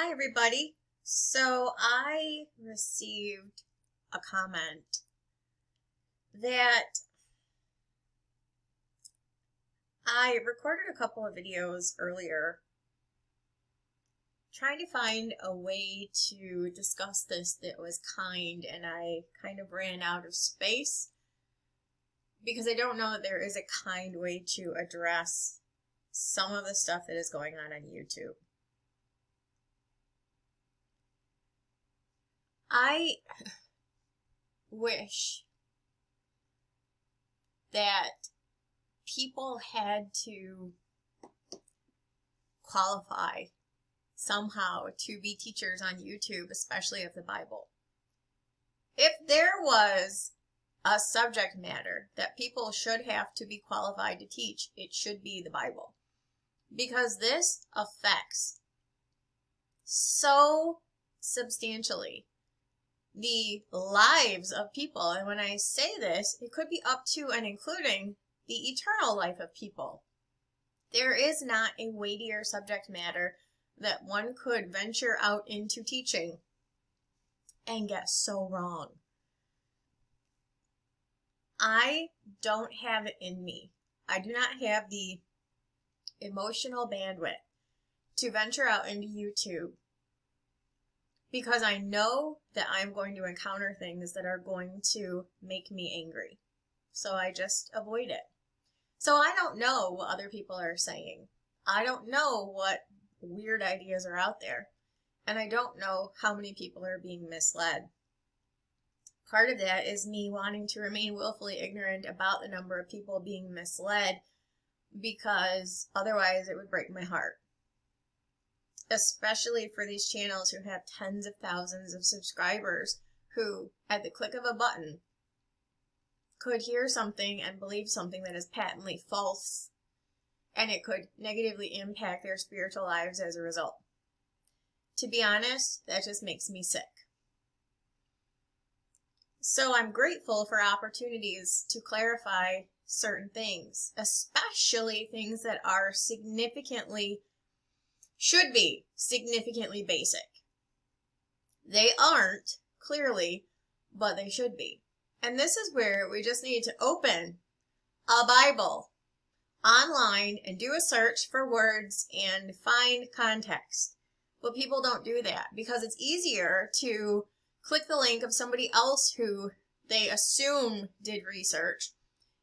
Hi, everybody. So I received a comment that I recorded a couple of videos earlier trying to find a way to discuss this that was kind, and I kind of ran out of space because I don't know that there is a kind way to address some of the stuff that is going on on YouTube. I wish that people had to qualify somehow to be teachers on YouTube, especially of the Bible. If there was a subject matter that people should have to be qualified to teach, it should be the Bible. Because this affects so substantially the lives of people. And when I say this, it could be up to and including the eternal life of people. There is not a weightier subject matter that one could venture out into teaching and get so wrong. I don't have it in me. I do not have the emotional bandwidth to venture out into YouTube because I know that I'm going to encounter things that are going to make me angry. So I just avoid it. So I don't know what other people are saying. I don't know what weird ideas are out there. And I don't know how many people are being misled. Part of that is me wanting to remain willfully ignorant about the number of people being misled because otherwise it would break my heart especially for these channels who have tens of thousands of subscribers who, at the click of a button, could hear something and believe something that is patently false, and it could negatively impact their spiritual lives as a result. To be honest, that just makes me sick. So I'm grateful for opportunities to clarify certain things, especially things that are significantly should be significantly basic. They aren't, clearly, but they should be. And this is where we just need to open a Bible online and do a search for words and find context. But people don't do that because it's easier to click the link of somebody else who they assume did research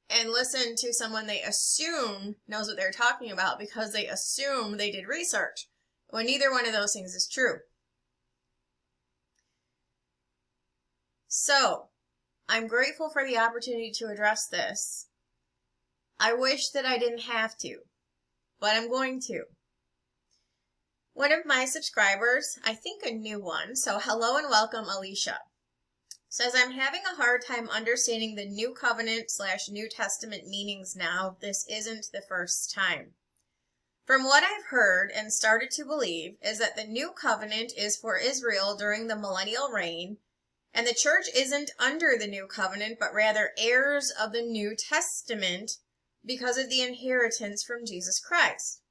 and listen to someone they assume knows what they're talking about because they assume they did research, when neither one of those things is true. So, I'm grateful for the opportunity to address this. I wish that I didn't have to, but I'm going to. One of my subscribers, I think a new one, so hello and welcome, Alicia says, I'm having a hard time understanding the New Covenant slash New Testament meanings now. This isn't the first time. From what I've heard and started to believe is that the New Covenant is for Israel during the millennial reign, and the church isn't under the New Covenant, but rather heirs of the New Testament because of the inheritance from Jesus Christ.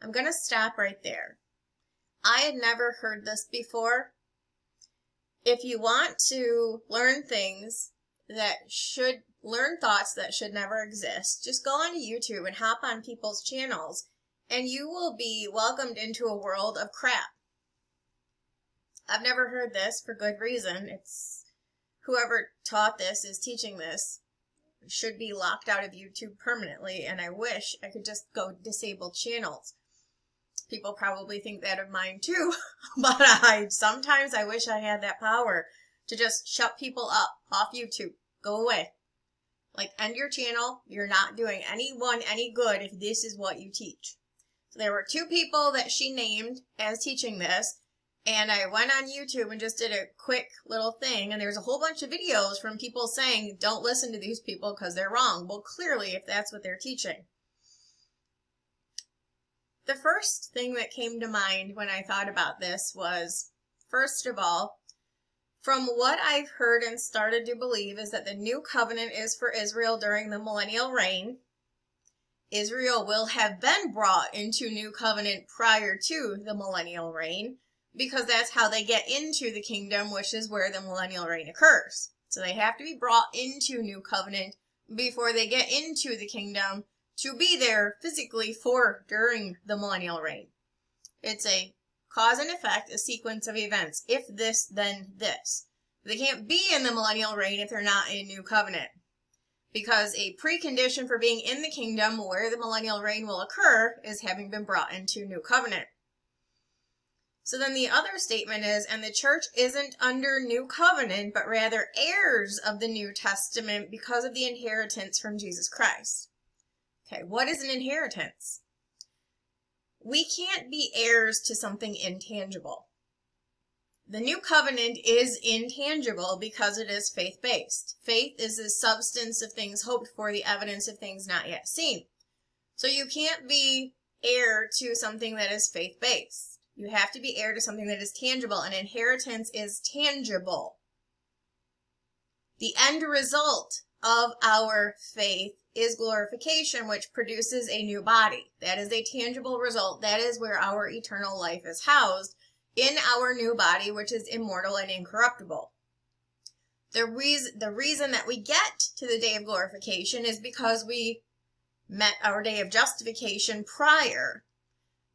I'm going to stop right there. I had never heard this before, if you want to learn things that should learn thoughts that should never exist, just go onto YouTube and hop on people's channels and you will be welcomed into a world of crap. I've never heard this for good reason. It's whoever taught this is teaching this should be locked out of YouTube permanently and I wish I could just go disable channels people probably think that of mine too. but I sometimes I wish I had that power to just shut people up off YouTube. Go away. Like end your channel. You're not doing anyone any good if this is what you teach. So there were two people that she named as teaching this. And I went on YouTube and just did a quick little thing. And there's a whole bunch of videos from people saying, don't listen to these people because they're wrong. Well, clearly, if that's what they're teaching. The first thing that came to mind when I thought about this was, first of all, from what I've heard and started to believe is that the new covenant is for Israel during the millennial reign. Israel will have been brought into new covenant prior to the millennial reign because that's how they get into the kingdom, which is where the millennial reign occurs. So they have to be brought into new covenant before they get into the kingdom to be there physically for during the millennial reign. It's a cause and effect, a sequence of events. If this, then this. They can't be in the millennial reign if they're not in new covenant because a precondition for being in the kingdom where the millennial reign will occur is having been brought into new covenant. So then the other statement is, and the church isn't under new covenant, but rather heirs of the New Testament because of the inheritance from Jesus Christ. Okay, what is an inheritance? We can't be heirs to something intangible. The new covenant is intangible because it is faith based. Faith is the substance of things hoped for, the evidence of things not yet seen. So you can't be heir to something that is faith based. You have to be heir to something that is tangible, and inheritance is tangible. The end result of our faith is glorification, which produces a new body. That is a tangible result. That is where our eternal life is housed in our new body, which is immortal and incorruptible. The reason, the reason that we get to the day of glorification is because we met our day of justification prior.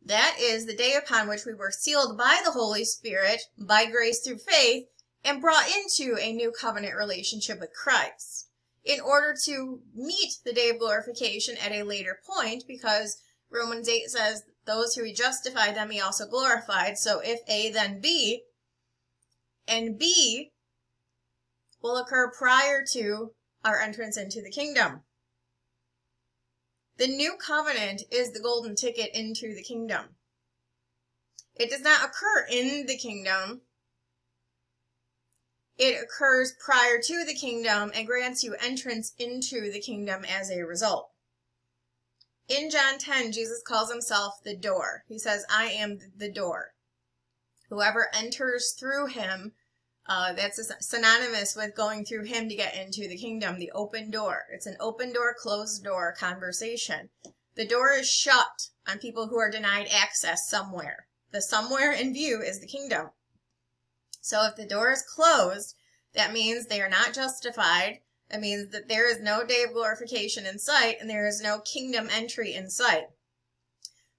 That is the day upon which we were sealed by the Holy Spirit, by grace through faith, and brought into a new covenant relationship with Christ. In order to meet the day of glorification at a later point, because Romans 8 says those who he justified them he also glorified. So if A, then B, and B will occur prior to our entrance into the kingdom. The new covenant is the golden ticket into the kingdom. It does not occur in the kingdom. It occurs prior to the kingdom and grants you entrance into the kingdom as a result. In John 10, Jesus calls himself the door. He says, I am the door. Whoever enters through him, uh, that's synonymous with going through him to get into the kingdom, the open door. It's an open door, closed door conversation. The door is shut on people who are denied access somewhere. The somewhere in view is the kingdom. So if the door is closed, that means they are not justified that means that there is no day of glorification in sight and there is no kingdom entry in sight.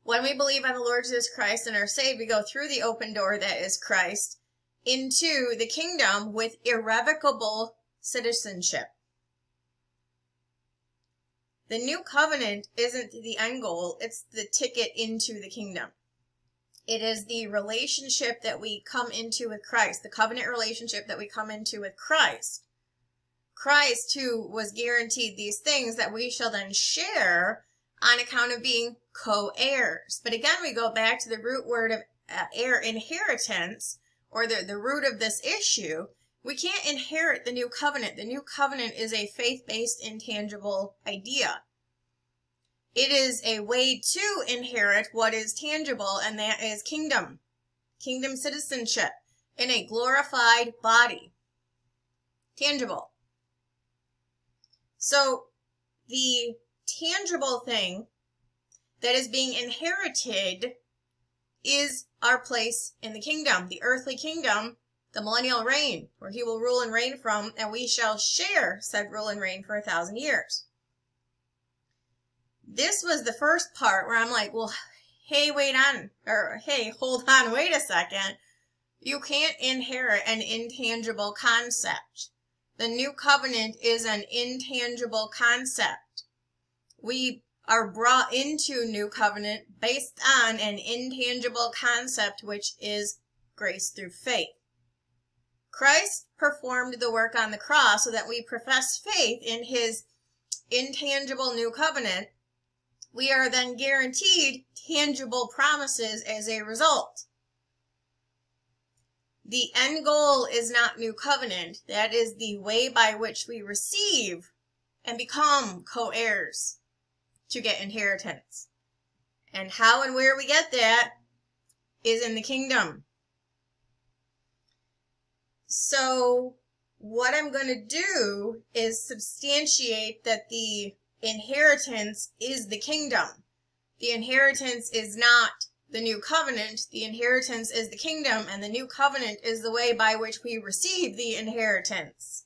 When we believe on the Lord Jesus Christ and are saved, we go through the open door that is Christ into the kingdom with irrevocable citizenship. The new covenant isn't the end goal, it's the ticket into the kingdom. It is the relationship that we come into with Christ, the covenant relationship that we come into with Christ Christ, who was guaranteed these things that we shall then share on account of being co-heirs. But again, we go back to the root word of uh, heir inheritance, or the, the root of this issue. We can't inherit the new covenant. The new covenant is a faith-based, intangible idea. It is a way to inherit what is tangible, and that is kingdom, kingdom citizenship in a glorified body. Tangible. So the tangible thing that is being inherited is our place in the kingdom, the earthly kingdom, the millennial reign, where he will rule and reign from, and we shall share said rule and reign for a thousand years. This was the first part where I'm like, well, hey, wait on, or hey, hold on, wait a second. You can't inherit an intangible concept. The new covenant is an intangible concept. We are brought into new covenant based on an intangible concept, which is grace through faith. Christ performed the work on the cross so that we profess faith in his intangible new covenant. We are then guaranteed tangible promises as a result. The end goal is not new covenant. That is the way by which we receive and become co-heirs to get inheritance. And how and where we get that is in the kingdom. So what I'm going to do is substantiate that the inheritance is the kingdom. The inheritance is not the new covenant. The inheritance is the kingdom, and the new covenant is the way by which we receive the inheritance.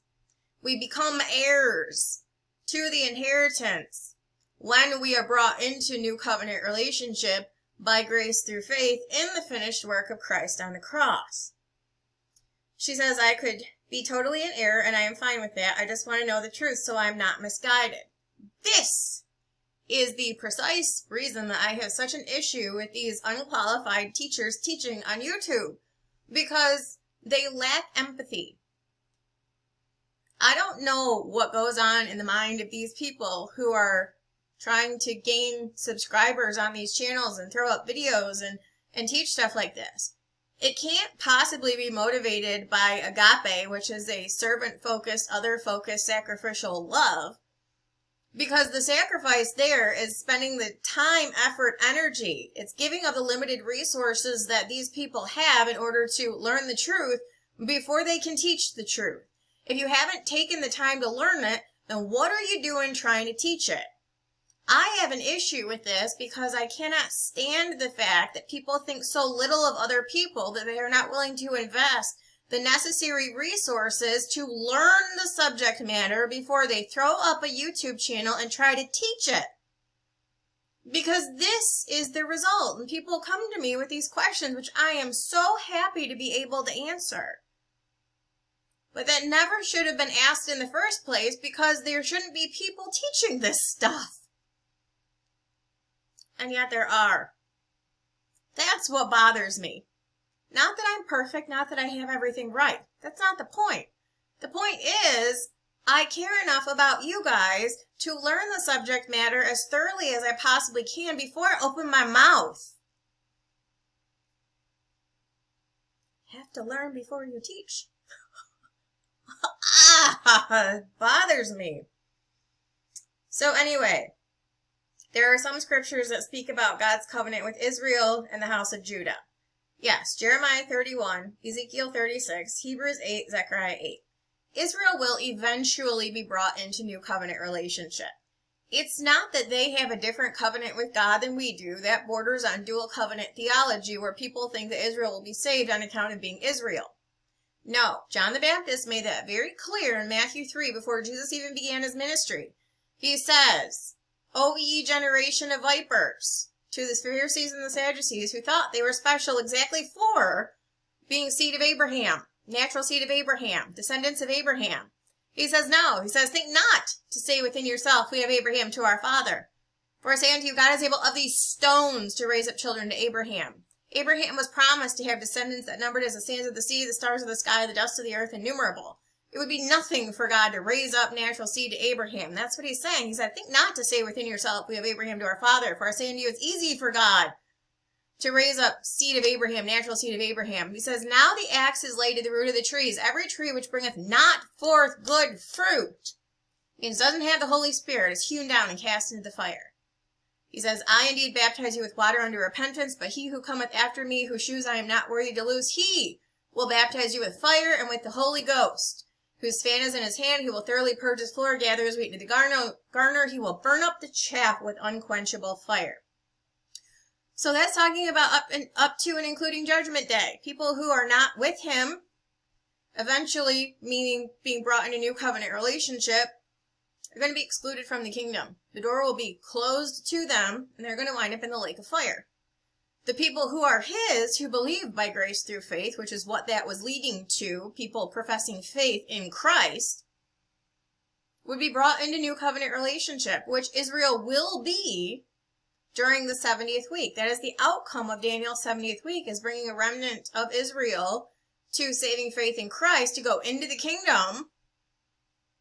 We become heirs to the inheritance when we are brought into new covenant relationship by grace through faith in the finished work of Christ on the cross. She says, I could be totally in error and I am fine with that. I just want to know the truth so I'm not misguided. This is the precise reason that I have such an issue with these unqualified teachers teaching on YouTube because they lack empathy. I don't know what goes on in the mind of these people who are trying to gain subscribers on these channels and throw up videos and, and teach stuff like this. It can't possibly be motivated by agape, which is a servant focused, other focused, sacrificial love. Because the sacrifice there is spending the time, effort, energy. It's giving of the limited resources that these people have in order to learn the truth before they can teach the truth. If you haven't taken the time to learn it, then what are you doing trying to teach it? I have an issue with this because I cannot stand the fact that people think so little of other people that they are not willing to invest the necessary resources to learn the subject matter before they throw up a YouTube channel and try to teach it. Because this is the result. And people come to me with these questions, which I am so happy to be able to answer. But that never should have been asked in the first place because there shouldn't be people teaching this stuff and yet there are. That's what bothers me. Not that I'm perfect, not that I have everything right. That's not the point. The point is, I care enough about you guys to learn the subject matter as thoroughly as I possibly can before I open my mouth. Have to learn before you teach. ah, bothers me. So anyway, there are some scriptures that speak about God's covenant with Israel and the house of Judah. Yes, Jeremiah 31, Ezekiel 36, Hebrews 8, Zechariah 8. Israel will eventually be brought into new covenant relationship. It's not that they have a different covenant with God than we do. That borders on dual covenant theology where people think that Israel will be saved on account of being Israel. No, John the Baptist made that very clear in Matthew 3 before Jesus even began his ministry. He says, O ye generation of vipers, to the Pharisees and the Sadducees who thought they were special exactly for being seed of Abraham, natural seed of Abraham, descendants of Abraham. He says, no. He says, think not to say within yourself, we have Abraham to our father. For I say unto you, God is able of these stones to raise up children to Abraham. Abraham was promised to have descendants that numbered as the sands of the sea, the stars of the sky, the dust of the earth, innumerable. It would be nothing for God to raise up natural seed to Abraham. That's what he's saying. He said, think not to say within yourself, we have Abraham to our father. For I say unto you, it's easy for God to raise up seed of Abraham, natural seed of Abraham. He says, now the axe is laid to the root of the trees. Every tree which bringeth not forth good fruit, means doesn't have the Holy Spirit, is hewn down and cast into the fire. He says, I indeed baptize you with water unto repentance, but he who cometh after me, whose shoes I am not worthy to loose, he will baptize you with fire and with the Holy Ghost whose fan is in his hand, he will thoroughly purge his floor, gather his wheat into the garner, garner, he will burn up the chaff with unquenchable fire. So that's talking about up and up to and including judgment day. People who are not with him, eventually meaning being brought into a new covenant relationship, are going to be excluded from the kingdom. The door will be closed to them, and they're going to wind up in the lake of fire the people who are his, who believe by grace through faith, which is what that was leading to, people professing faith in Christ, would be brought into new covenant relationship, which Israel will be during the 70th week. That is the outcome of Daniel's 70th week, is bringing a remnant of Israel to saving faith in Christ to go into the kingdom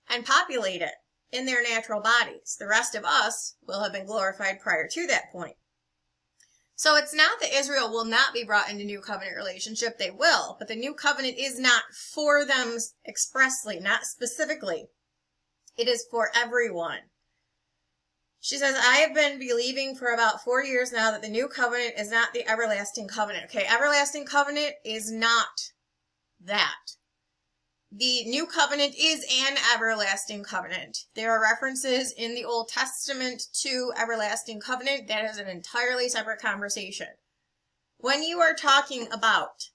and populate it in their natural bodies. The rest of us will have been glorified prior to that point. So it's not that Israel will not be brought into new covenant relationship. They will, but the new covenant is not for them expressly, not specifically. It is for everyone. She says, I have been believing for about four years now that the new covenant is not the everlasting covenant. Okay, everlasting covenant is not that. The new covenant is an everlasting covenant. There are references in the Old Testament to everlasting covenant. That is an entirely separate conversation. When you are talking about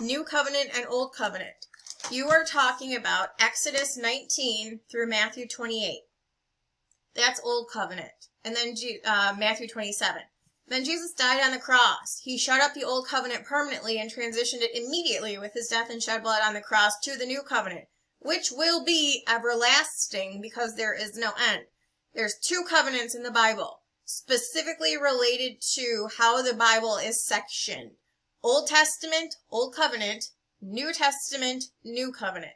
new covenant and old covenant, you are talking about Exodus 19 through Matthew 28. That's old covenant. And then uh, Matthew 27. Then Jesus died on the cross. He shut up the old covenant permanently and transitioned it immediately with his death and shed blood on the cross to the new covenant, which will be everlasting because there is no end. There's two covenants in the Bible, specifically related to how the Bible is sectioned. Old Testament, Old Covenant, New Testament, New Covenant.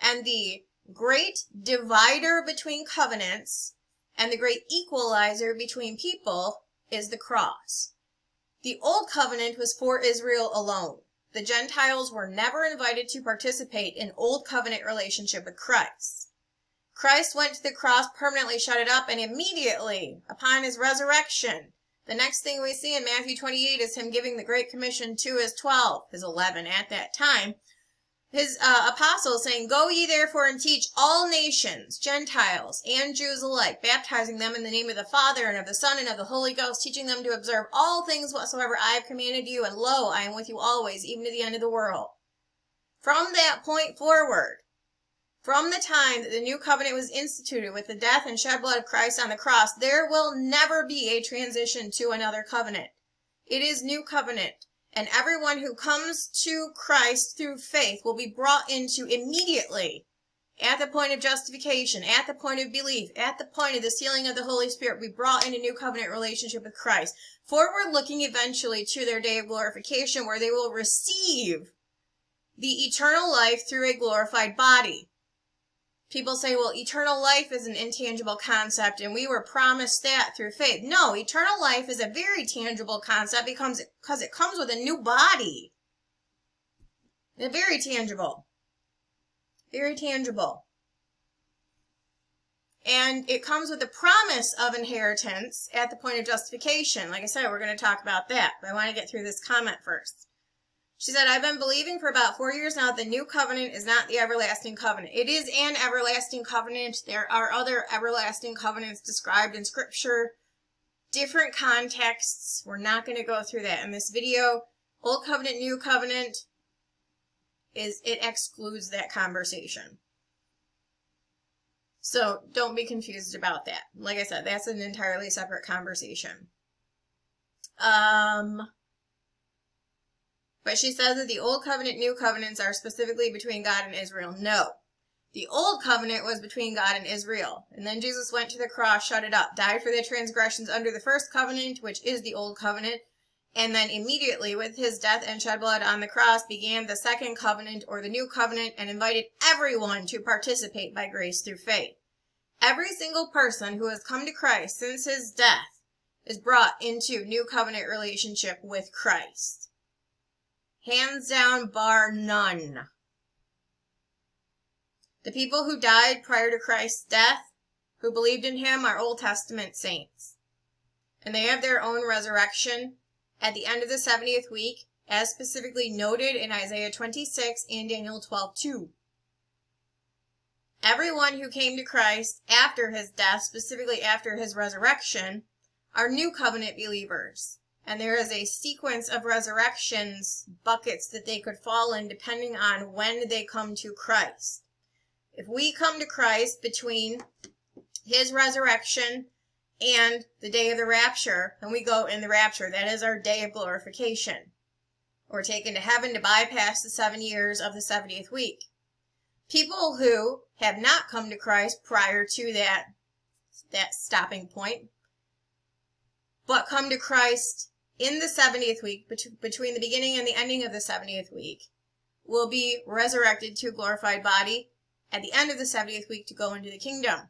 And the great divider between covenants and the great equalizer between people is the cross. The Old Covenant was for Israel alone. The Gentiles were never invited to participate in Old Covenant relationship with Christ. Christ went to the cross, permanently shut it up, and immediately, upon his resurrection, the next thing we see in Matthew 28 is him giving the Great Commission to his 12, his 11 at that time, his uh, apostles saying, Go ye therefore and teach all nations, Gentiles and Jews alike, baptizing them in the name of the Father and of the Son and of the Holy Ghost, teaching them to observe all things whatsoever I have commanded you, and lo, I am with you always, even to the end of the world. From that point forward, from the time that the new covenant was instituted with the death and shed blood of Christ on the cross, there will never be a transition to another covenant. It is new covenant and everyone who comes to Christ through faith will be brought into immediately at the point of justification, at the point of belief, at the point of the sealing of the Holy Spirit, be brought into new covenant relationship with Christ. Forward looking eventually to their day of glorification where they will receive the eternal life through a glorified body. People say, well, eternal life is an intangible concept and we were promised that through faith. No, eternal life is a very tangible concept because it, comes with a new body. It's very tangible. Very tangible. And it comes with the promise of inheritance at the point of justification. Like I said, we're going to talk about that, but I want to get through this comment first. She said, I've been believing for about four years now that the new covenant is not the everlasting covenant. It is an everlasting covenant. There are other everlasting covenants described in scripture, different contexts. We're not going to go through that in this video. Old covenant, new covenant is, it excludes that conversation. So don't be confused about that. Like I said, that's an entirely separate conversation. Um, but she says that the Old Covenant, New Covenants are specifically between God and Israel. No. The Old Covenant was between God and Israel. And then Jesus went to the cross, shut it up, died for their transgressions under the first covenant, which is the Old Covenant. And then immediately with his death and shed blood on the cross began the second covenant or the new covenant and invited everyone to participate by grace through faith. Every single person who has come to Christ since his death is brought into new covenant relationship with Christ. Hands down, bar none. The people who died prior to Christ's death, who believed in him, are Old Testament saints. And they have their own resurrection at the end of the 70th week, as specifically noted in Isaiah 26 and Daniel 12 2. Everyone who came to Christ after his death, specifically after his resurrection, are new covenant believers and there is a sequence of resurrections buckets that they could fall in depending on when they come to Christ. If we come to Christ between his resurrection and the day of the rapture, and we go in the rapture, that is our day of glorification. We're taken to heaven to bypass the seven years of the 70th week. People who have not come to Christ prior to that, that stopping point, but come to Christ in the 70th week, between the beginning and the ending of the 70th week, will be resurrected to a glorified body at the end of the 70th week to go into the kingdom.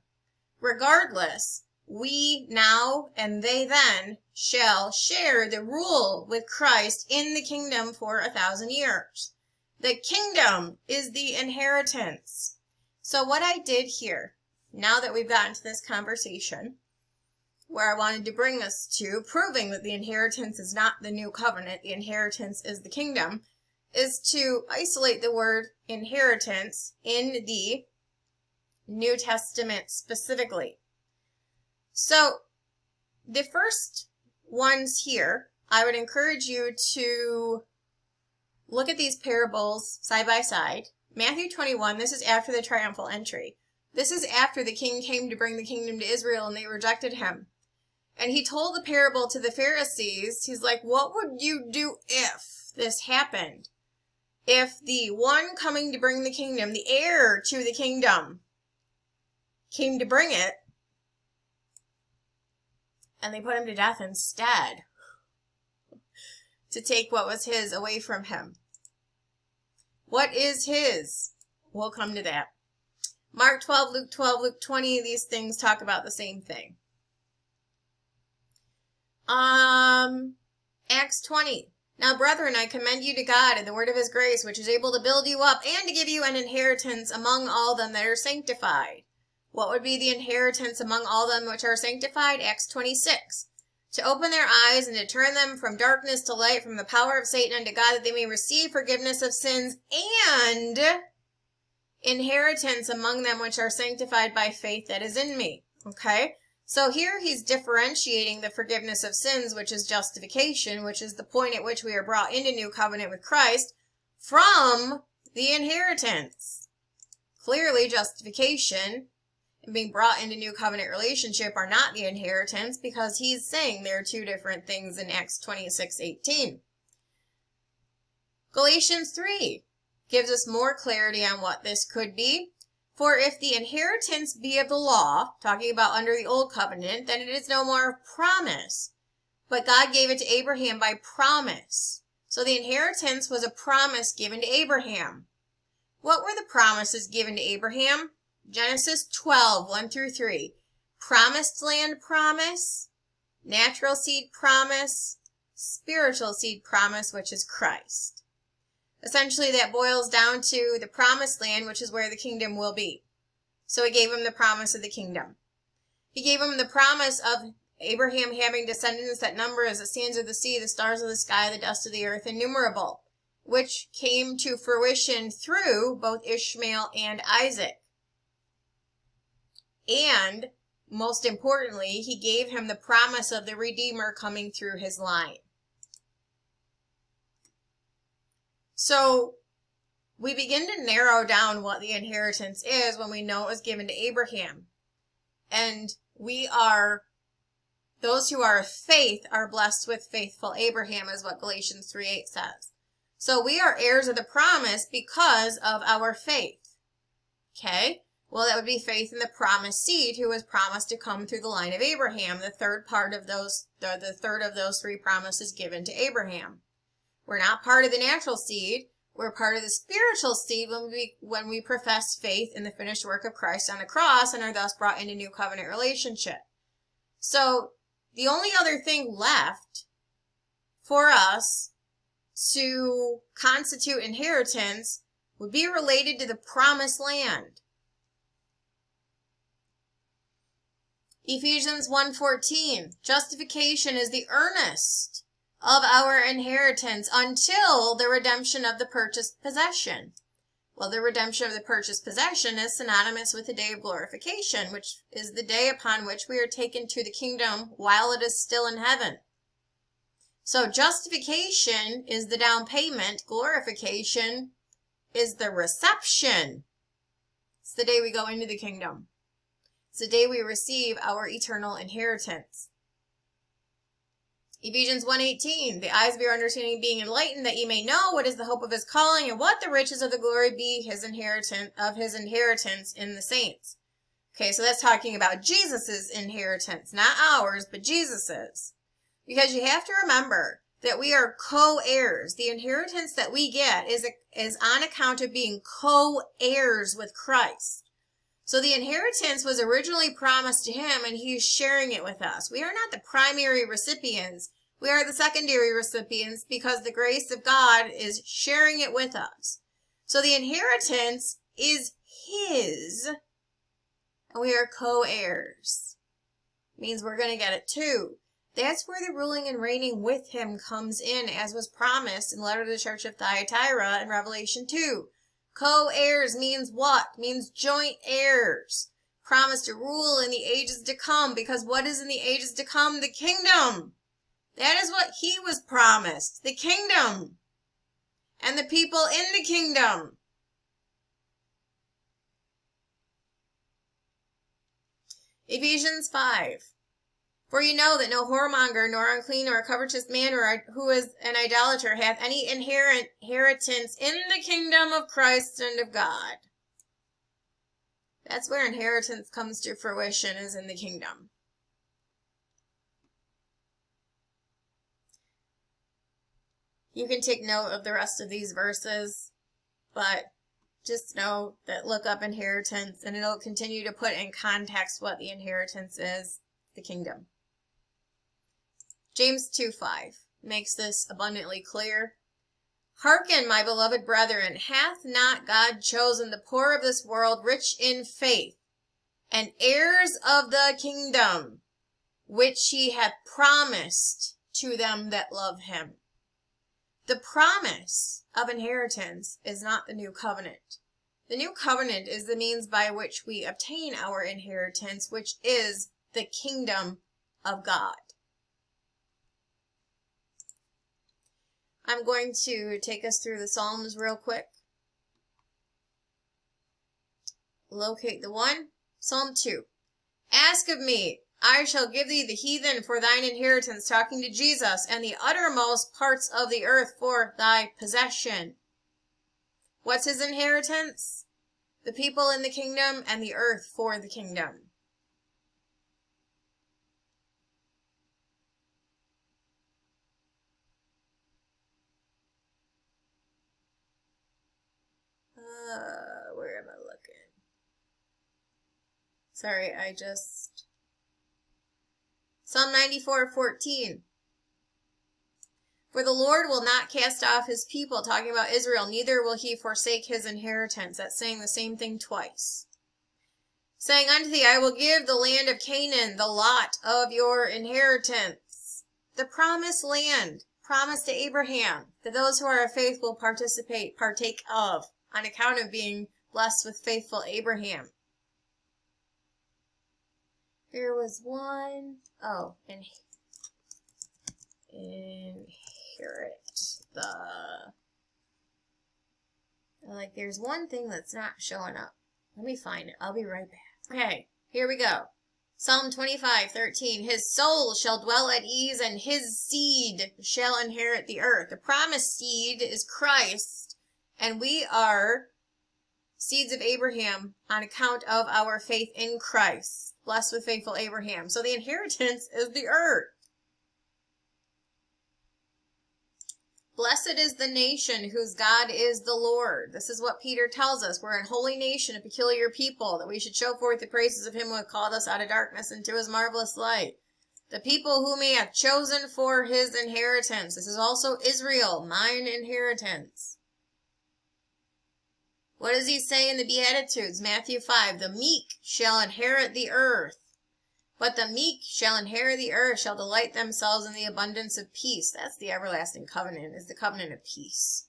Regardless, we now and they then shall share the rule with Christ in the kingdom for a thousand years. The kingdom is the inheritance. So what I did here, now that we've gotten to this conversation, where I wanted to bring us to, proving that the inheritance is not the new covenant, the inheritance is the kingdom, is to isolate the word inheritance in the New Testament specifically. So, the first ones here, I would encourage you to look at these parables side by side. Matthew 21, this is after the triumphal entry. This is after the king came to bring the kingdom to Israel and they rejected him. And he told the parable to the Pharisees. He's like, What would you do if this happened? If the one coming to bring the kingdom, the heir to the kingdom, came to bring it, and they put him to death instead to take what was his away from him. What is his? We'll come to that. Mark 12, Luke 12, Luke 20, these things talk about the same thing. Um, Acts 20. Now, brethren, I commend you to God and the word of his grace, which is able to build you up and to give you an inheritance among all them that are sanctified. What would be the inheritance among all them which are sanctified? Acts 26. To open their eyes and to turn them from darkness to light, from the power of Satan unto God, that they may receive forgiveness of sins and inheritance among them which are sanctified by faith that is in me. Okay? So here he's differentiating the forgiveness of sins, which is justification, which is the point at which we are brought into new covenant with Christ, from the inheritance. Clearly, justification and being brought into new covenant relationship are not the inheritance because he's saying there are two different things in Acts 26, 18. Galatians 3 gives us more clarity on what this could be. For if the inheritance be of the law, talking about under the old covenant, then it is no more promise. But God gave it to Abraham by promise. So the inheritance was a promise given to Abraham. What were the promises given to Abraham? Genesis 12, 1 through 3. Promised land promise, natural seed promise, spiritual seed promise, which is Christ. Essentially, that boils down to the promised land, which is where the kingdom will be. So he gave him the promise of the kingdom. He gave him the promise of Abraham having descendants that number as the sands of the sea, the stars of the sky, the dust of the earth, innumerable, which came to fruition through both Ishmael and Isaac. And, most importantly, he gave him the promise of the Redeemer coming through his line. So we begin to narrow down what the inheritance is when we know it was given to Abraham. And we are, those who are of faith are blessed with faithful Abraham, is what Galatians 3 8 says. So we are heirs of the promise because of our faith. Okay? Well, that would be faith in the promised seed who was promised to come through the line of Abraham, the third part of those, the, the third of those three promises given to Abraham. We're not part of the natural seed. We're part of the spiritual seed when we when we profess faith in the finished work of Christ on the cross and are thus brought into new covenant relationship. So the only other thing left for us to constitute inheritance would be related to the promised land. Ephesians 1:14 Justification is the earnest of our inheritance until the redemption of the purchased possession. Well, the redemption of the purchased possession is synonymous with the day of glorification, which is the day upon which we are taken to the kingdom while it is still in heaven. So justification is the down payment, glorification is the reception. It's the day we go into the kingdom. It's the day we receive our eternal inheritance. Ephesians 1.18, the eyes of your understanding being enlightened, that ye may know what is the hope of his calling, and what the riches of the glory be his inheritance of his inheritance in the saints. Okay, so that's talking about Jesus's inheritance, not ours, but Jesus's. Because you have to remember that we are co-heirs. The inheritance that we get is, is on account of being co-heirs with Christ. So the inheritance was originally promised to him and he's sharing it with us. We are not the primary recipients. We are the secondary recipients because the grace of God is sharing it with us. So the inheritance is his and we are co-heirs. Means we're going to get it too. That's where the ruling and reigning with him comes in, as was promised in the letter to the church of Thyatira in Revelation 2. Co-heirs means what? Means joint heirs. Promise to rule in the ages to come, because what is in the ages to come? The kingdom. That is what he was promised. The kingdom. And the people in the kingdom. Ephesians 5. For you know that no whoremonger, nor unclean, nor covetous man, or who is an idolater, hath any inherent inheritance in the kingdom of Christ and of God. That's where inheritance comes to fruition, is in the kingdom. You can take note of the rest of these verses, but just know that look up inheritance and it'll continue to put in context what the inheritance is, the kingdom. James 2 5 makes this abundantly clear. Hearken, my beloved brethren, hath not God chosen the poor of this world rich in faith, and heirs of the kingdom, which he hath promised to them that love him? The promise of inheritance is not the new covenant. The new covenant is the means by which we obtain our inheritance, which is the kingdom of God. I'm going to take us through the Psalms real quick. Locate the one. Psalm 2. Ask of me, I shall give thee the heathen for thine inheritance, talking to Jesus, and the uttermost parts of the earth for thy possession. What's his inheritance? The people in the kingdom and the earth for the kingdom. Uh, where am I looking? Sorry, I just... Psalm 94, 14. For the Lord will not cast off his people, talking about Israel, neither will he forsake his inheritance. That's saying the same thing twice. Saying unto thee, I will give the land of Canaan, the lot of your inheritance. The promised land, promised to Abraham, that those who are of faith will participate, partake of on account of being blessed with faithful Abraham. There was one, oh, and inherit the, like, there's one thing that's not showing up. Let me find it. I'll be right back. Okay, here we go. Psalm 25, 13. His soul shall dwell at ease, and his seed shall inherit the earth. The promised seed is Christ and we are seeds of Abraham on account of our faith in Christ, blessed with faithful Abraham. So the inheritance is the earth. Blessed is the nation whose God is the Lord. This is what Peter tells us. We're a holy nation, a peculiar people, that we should show forth the praises of him who called us out of darkness into his marvelous light. The people whom he hath chosen for his inheritance. This is also Israel, mine inheritance. What does he say in the Beatitudes? Matthew 5, the meek shall inherit the earth. But the meek shall inherit the earth, shall delight themselves in the abundance of peace. That's the everlasting covenant, is the covenant of peace.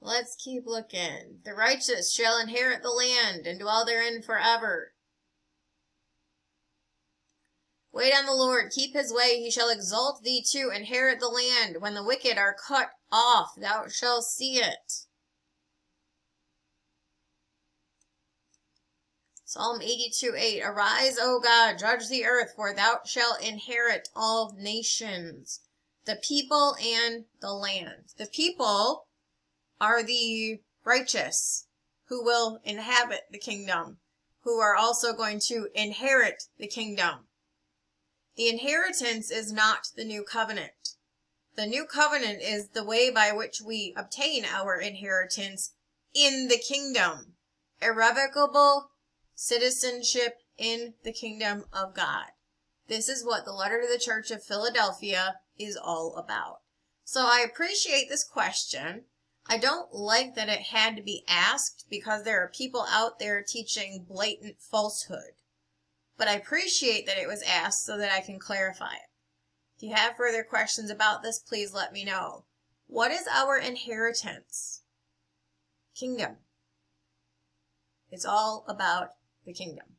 Let's keep looking. The righteous shall inherit the land and dwell therein forever. Wait on the Lord, keep his way, he shall exalt thee to inherit the land. When the wicked are cut off, thou shalt see it. Psalm 82, 8. Arise, O God, judge the earth, for thou shalt inherit all nations, the people and the land. The people are the righteous who will inhabit the kingdom, who are also going to inherit the kingdom. The inheritance is not the new covenant. The new covenant is the way by which we obtain our inheritance in the kingdom. Irrevocable citizenship in the kingdom of God. This is what the letter to the church of Philadelphia is all about. So I appreciate this question. I don't like that it had to be asked because there are people out there teaching blatant falsehood. But I appreciate that it was asked so that I can clarify it. If you have further questions about this, please let me know. What is our inheritance? Kingdom. It's all about the kingdom.